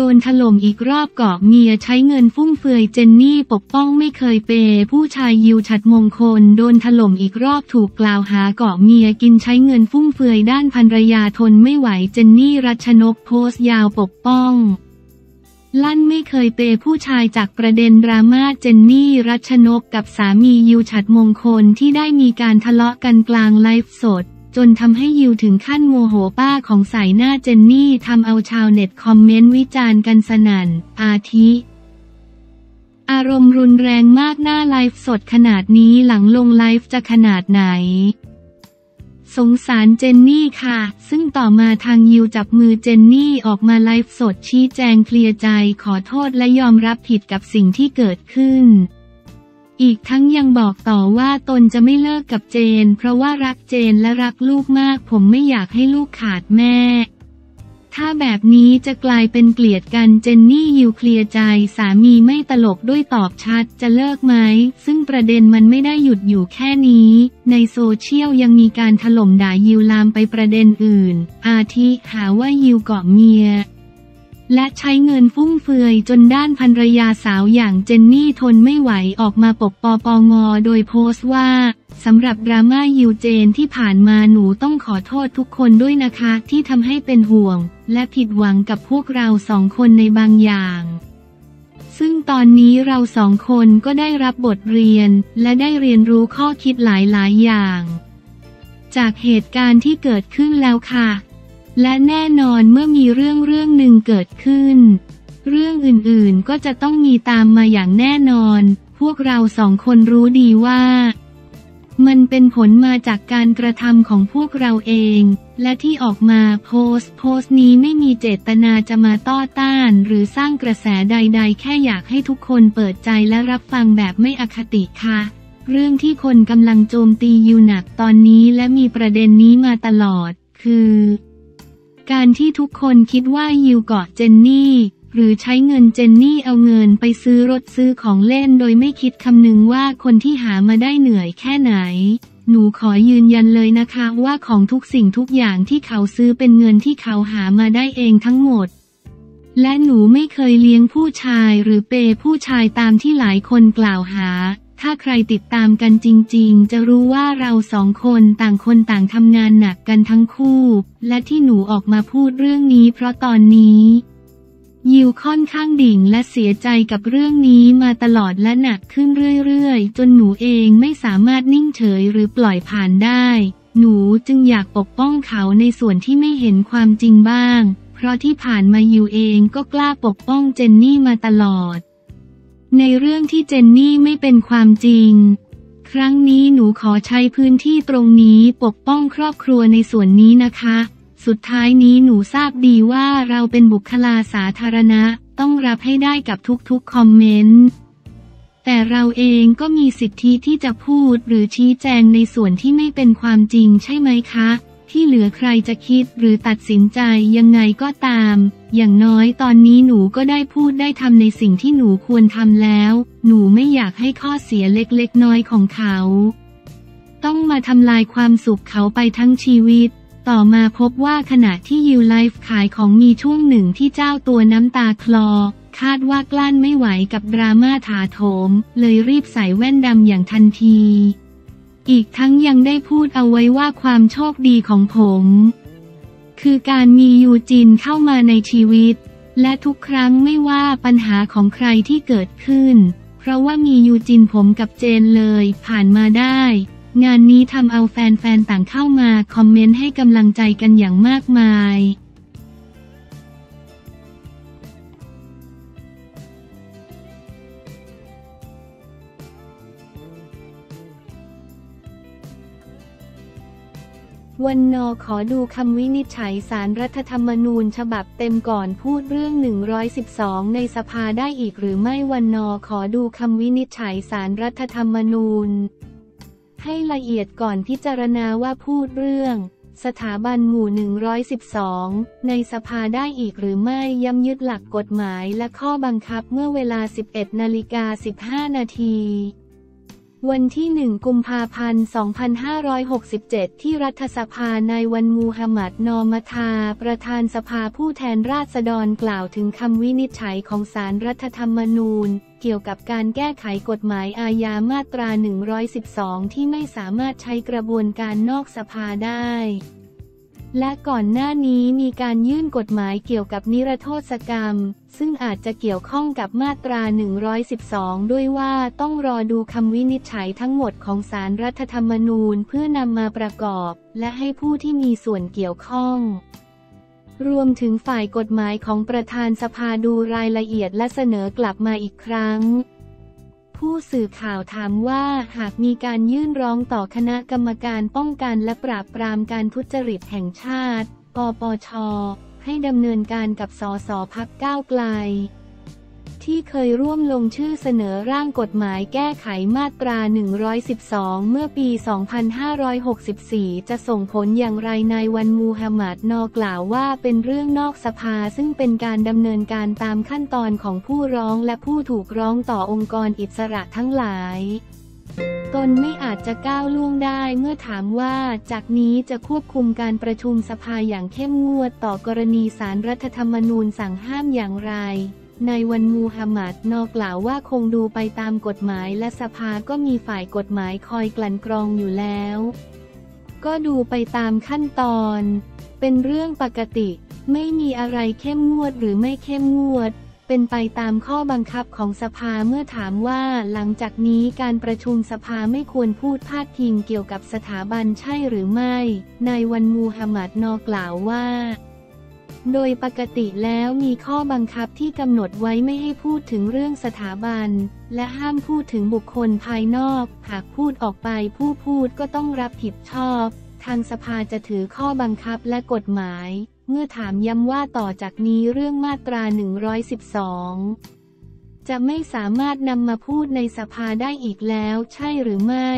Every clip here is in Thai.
โดนถล่มอีกรอบเกาะเมียใช้เงินฟุ่มเฟือยเจนนี่ปกป้องไม่เคยเป ผู้ชายยิวฉัดมงคล โดนถล่มอีกรอบถูกกล่าวหาเกาะเมียกินใช้เงินฟุ่มเฟือยด้านภรรยาทนไม่ไหวเจนนี่รัชนกโพสต์ยาวปกป้องลั่นไม่เคยเปผู้ชายจากประเด็นดราม่าเจนนี่รัชนกกับสามียิวฉัดมงคลที่ได้มีการทะเลาะกันกลางไลฟ์สด จนทำให้ยิวถึงขั้นโมโหป้าของสายหน้าเจนนี่ทำเอาชาวเน็ตคอมเมนต์วิจารณ์กันสนั่น อาทิ อารมณ์รุนแรงมากหน้าไลฟ์สดขนาดนี้หลังลงไลฟ์จะขนาดไหน สงสารเจนนี่ค่ะ ซึ่งต่อมาทางยิวจับมือเจนนี่ออกมาไลฟ์สดชี้แจงเคลียร์ใจขอโทษและยอมรับผิดกับสิ่งที่เกิดขึ้น อีกทั้งยังบอกต่อว่าตนจะไม่เลิกกับเจน เพราะว่ารักเจนและรักลูกมาก ผมไม่อยากให้ลูกขาดแม่ ถ้าแบบนี้จะกลายเป็นเกลียดกันเจนนี่ยิวเคลียร์ใจสามีไม่ตลกด้วยตอบชัดจะเลิกไหม ซึ่งประเด็นมันไม่ได้หยุดอยู่แค่นี้ ในโซเชียลยังมีการถล่มด่ายิวลามไปประเด็นอื่น อาทิหาว่ายิวเกาะเมีย และใช้เงินฟุ่มเฟือยจนด้านภรรยาสาวอย่างเจนนี่ทนไม่ไหวออกมาปกปอปองอ โดยโพสต์ว่าสำหรับดราม่ายิวเจนที่ผ่านมาหนูต้องขอโทษทุกคนด้วยนะคะ ที่ทำให้เป็นห่วง และผิดหวังกับพวกเราสองคนในบางอย่าง ซึ่งตอนนี้เราสองคนก็ได้รับบทเรียน และได้เรียนรู้ข้อคิดหลายๆ อย่าง จากเหตุการณ์ที่เกิดขึ้นแล้วค่ะ และแน่นอนเมื่อมีเรื่องเรื่องหนึ่งเกิดขึ้น เรื่องอื่นๆก็จะต้องมีตามมาอย่างแน่นอน พวกเราสองคนรู้ดีว่า มันเป็นผลมาจากการกระทำของพวกเราเอง และที่ออกมาโพสต์โพสต์นี้ไม่มีเจตนาจะมาต้อต้าน หรือสร้างกระแสใด ๆ แค่อยากให้ทุกคนเปิดใจและรับฟังแบบไม่อคติค่ะเรื่องที่คนกำลังโจมตีอยู่หนักตอนนี้และมีประเด็นนี้มาตลอด คือ การที่ทุกคนคิดว่ายิวเกาะเจนนี่ หรือใช้เงินเจนนี่เอาเงินไปซื้อรถซื้อของเล่นโดยไม่คิดคำนึงว่าคนที่หามาได้เหนื่อยแค่ไหน หนูขอยืนยันเลยนะคะว่าของทุกสิ่งทุกอย่างที่เขาซื้อเป็นเงินที่เขาหามาได้เองทั้งหมด และหนูไม่เคยเลี้ยงผู้ชายหรือเปย์ผู้ชายตามที่หลายคนกล่าวหา ถ้าใครติดตามกันจริงๆ จะรู้ว่าเราสองคนต่างคนต่างทำงานหนักกันทั้งคู่ และที่หนูออกมาพูดเรื่องนี้เพราะตอนนี้ ยิวค่อนข้างดิ่งและเสียใจกับเรื่องนี้มาตลอดและหนักขึ้นเรื่อยๆ จนหนูเองไม่สามารถนิ่งเฉยหรือปล่อยผ่านได้ หนูจึงอยากปกป้องเขาในส่วนที่ไม่เห็นความจริงบ้าง เพราะที่ผ่านมายิวเองก็กล้าปกป้องเจนนี่มาตลอด ในเรื่องที่เจนนี่ไม่เป็นความจริง ครั้งนี้หนูขอใช้พื้นที่ตรงนี้ปกป้องครอบครัวในส่วนนี้นะคะ สุดท้ายนี้หนูทราบดีว่าเราเป็นบุคลาสาธารณะ ต้องรับให้ได้กับทุกๆคอมเมนต์แต่เราเองก็มีสิทธิที่จะพูดหรือชี้แจงในส่วนที่ไม่เป็นความจริงใช่ไหมคะ ที่เหลือใครจะคิดหรือตัดสินใจยังไงก็ตาม อย่างน้อยตอนนี้หนูก็ได้พูดได้ทำในสิ่งที่หนูควรทำแล้ว หนูไม่อยากให้ข้อเสียเล็กๆน้อยของเขา ต้องมาทำลายความสุขเขาไปทั้งชีวิต ต่อมาพบว่าขณะที่ยูไลฟ์ขายของมีช่วงหนึ่งที่เจ้าตัวน้ำตาคลอ คาดว่ากลั้นไม่ไหวกับดราม่าถาโถม เลยรีบใส่แว่นดำอย่างทันที อีกทั้งยังได้พูดเอาไว้ว่าความโชคดีของผม คือการมียูจินเข้ามาในชีวิต และทุกครั้งไม่ว่าปัญหาของใครที่เกิดขึ้น เพราะว่ามียูจินผมกับเจนเลย ผ่านมาได้ งานนี้ทำเอาแฟนๆต่างเข้ามาคอมเมนต์ให้กำลังใจกันอย่างมากมาย วันนอขอดูคำวินิจฉัยสารรัฐธรรมนูญฉบับเต็มก่อนพูดเรื่อง 112 ในสภาได้อีกหรือไม่วันนอขอดูคำวินิจฉัยสารรัฐธรรมนูญ ให้ละเอียดก่อนพิจารณาว่าพูดเรื่อง สถาบันหมู่ 112 ในสภาได้อีกหรือไม่ย้ำยึดหลักกฎหมายและข้อบังคับเมื่อเวลา 11 นาฬิกา 15 นาที วันที่ 1 กุมภาพันธ์ 2567 ที่รัฐสภา นายวันมูฮัมหมัด นอมทา ประธานสภาผู้แทนราษฎรกล่าวถึงคำวินิจฉัยของศาลรรัฐธรรมนูญ เกี่ยวกับการแก้ไขกฎหมายอาญามาตรา 112 ที่ไม่สามารถใช้กระบวนการนอกสภาได้ และก่อนหน้านี้มีการยื่นกฎหมายเกี่ยวกับนิรโทษกรรม ซึ่งอาจจะเกี่ยวข้องกับมาตรา 112 ด้วยว่าต้องรอดูคำวินิจฉัยทั้งหมดของสารรัฐธรรมนูญเพื่อนำมาประกอบ และให้ผู้ที่มีส่วนเกี่ยวข้อง รวมถึงฝ่ายกฎหมายของประธานสภาดูรายละเอียดและเสนอกลับมาอีกครั้ง ผู้สื่อข่าวถามว่าหากมีการยื่นร้องต่อคณะกรรมการป้องกันและปราบปรามการทุจริตแห่งชาติ ปปช ให้ดำเนินการกับสสพักก้าวไกล ที่เคยร่วมลงชื่อเสนอร่างกฎหมายแก้ไขมาตรา 112 เมื่อปี 2564 จะส่งผลอย่างไรนายวันมูฮัมหมัดนอกล่าวว่าเป็นเรื่องนอกสภาซึ่งเป็นการดำเนินการตามขั้นตอนของผู้ร้องและผู้ถูกร้องต่อองค์กรอิสระทั้งหลายตนไม่อาจจะก้าวล่วงได้เมื่อถามว่าจากนี้จะควบคุมการประชุมสภาอย่างเข้มงวดต่อกรณีสารรัฐธรรมนูญสั่งห้ามอย่างไร นายวันมูฮัมหมัดนอกล่าวว่าคงดูไปตามกฎหมายและสภาก็มีฝ่ายกฎหมายคอยกลั่นกรองอยู่แล้ว ก็ดูไปตามขั้นตอน เป็นเรื่องปกติ ไม่มีอะไรเข้มงวดหรือไม่เข้มงวด เป็นไปตามข้อบังคับของสภาเมื่อถามว่าหลังจากนี้การประชุมสภาไม่ควรพูดพาดพิงเกี่ยวกับสถาบันใช่หรือไม่ นายวันมูฮัมหมัดนอกล่าวว่า โดยปกติแล้วมีข้อบังคับที่กำหนดไว้ไม่ให้พูดถึงเรื่องสถาบัน และห้ามพูดถึงบุคคลภายนอก หากพูดออกไปผู้พูดก็ต้องรับผิดชอบ ทางสภาจะถือข้อบังคับและกฎหมาย เมื่อถามย้ำว่าต่อจากนี้เรื่องมาตรา 112 จะไม่สามารถนำมาพูดในสภาได้อีกแล้ว ใช่หรือไม่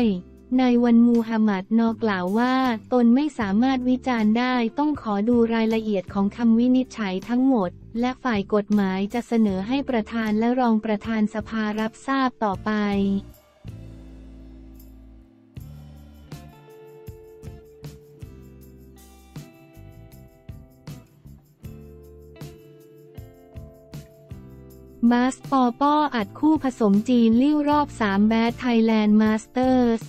นายวันมูฮัมหมัดนอกล่าวว่า ตนไม่สามารถวิจารณ์ได้ต้องขอดูรายละเอียดของคำวินิจฉัยทั้งหมด และฝ่ายกฎหมายจะเสนอให้ประธานและรองประธานสภารับทราบต่อไปบาสปอป้ออัดคู่ผสมจีนลิ่วรอบ 3 แบด Thailand Masters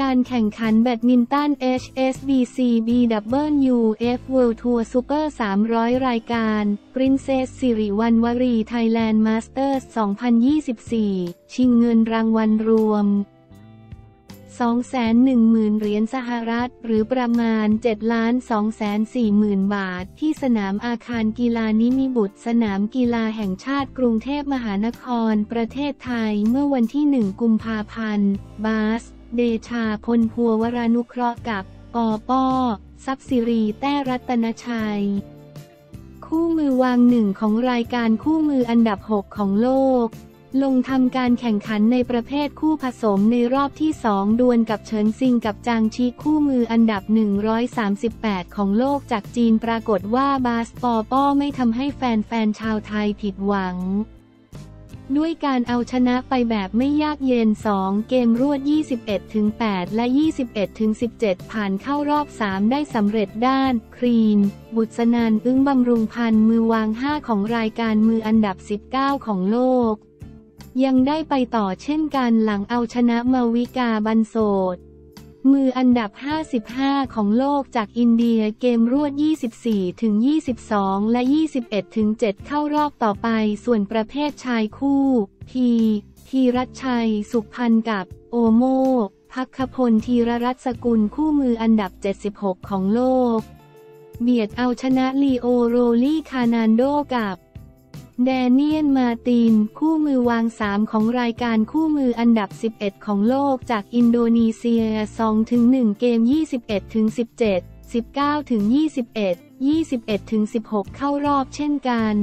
การแข่งขันแบดมินตัน HSBC BWF World Tour Super 300 รายการ Princess สิริวัณวรี Thailand Masters 2024 ชิงเงินรางวัลรวม 210,000 เหรียญสหรัฐ หรือประมาณ 7,240,000 บาท ที่สนามอาคารกีฬานิมิบุตร สนามกีฬาแห่งชาติกรุงเทพมหานคร ประเทศไทย เมื่อวันที่ 1 กุมภาพันธ์ บาส เดชาพลพัววรานุเคราะห์กับปอปอทรัพย์สิรีแต้รัตนชัย คู่มือวางหนึ่งของรายการคู่มืออันดับ 6 ของโลก ลงทำการแข่งขันในประเภทคู่ผสมในรอบที่สองดวลกับเฉินซิงกับจางชีคู่มืออันดับ 138 ของโลกจากจีนปรากฏว่าบาสปอป้อไม่ทำให้แฟนๆชาวไทยผิดหวัง ด้วยการเอาชนะไปแบบไม่ยากเย็น 2 เกมรวด 21-8 และ 21-17 ผ่านเข้ารอบ 3 ได้สำเร็จด้าน ครีน บุษนันอึ้งบำรุงพันธ์มือวาง 5 ของรายการมืออันดับ 19 ของโลก ยังได้ไปต่อเช่นกันหลังเอาชนะมาวิกาบันโสด มืออันดับ 55 ของโลกจากอินเดียเกมรวด 24 ถึง 22 และ 21 ถึง 7 เข้ารอบต่อไป ส่วนประเภทชายคู่ พี พีรัชชัย สุขพันธ์ กับ โอโม ภัคพล ธีระรัตน์สกุลคู่มืออันดับ 76 ของโลก เบียดเอาชนะลีโอโรลี่คานานโดกับ แดเนียล มาร์ติน คู่มือวางสามของรายการคู่มืออันดับ 11 ของโลกจากอินโดนีเซีย2ถึง1เกม 21ถึง17 19ถึง21 21ถึง16 เข้ารอบเช่นกัน